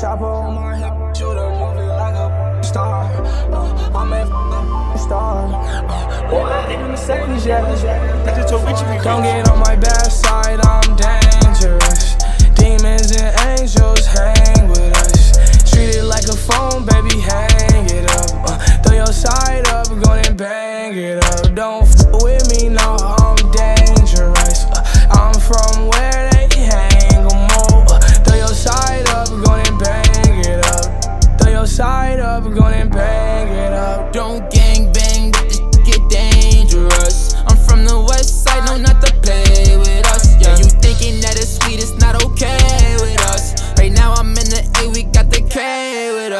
Chopper on my hip, shoot a movie like a star. Uh, I'm a star. Uh, boy, I ain't Mercedes, yeah. Don't get on my bad side, I'm dangerous. Demons and angels hang with us. Treat it like a phone, baby, hang it up. Uh, throw your side up, go and bang it up. Don't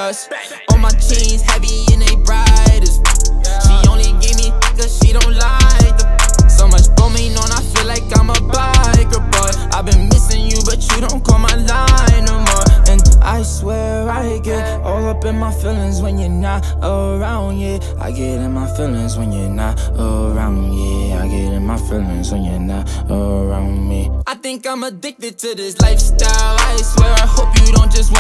All my chains heavy and they bright as She only gave me cause she don't like the So much going on, I feel like I'm a biker boy. I've been missing you, but you don't call my line no more. And I swear I get all up in my feelings when you're not around, yeah. I get in my feelings when you're not around, yeah. I get in my feelings when you're not around me. I think I'm addicted to this lifestyle, I swear. I hope you don't just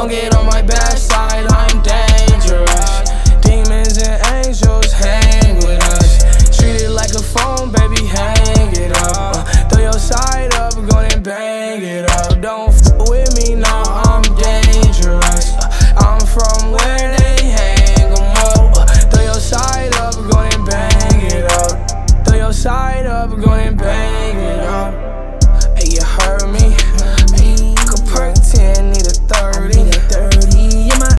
Don't get on my bad side, I'm dangerous. Demons and angels hang with us. Treat it like a phone, baby, hang it up. Uh, throw your side up, go and bang it up. Don't f with me, now I'm dangerous. Uh, I'm from where they hang em up. Uh, throw your side up, go and bang it up. Throw your side up, go and bang it up. Hey, you heard me?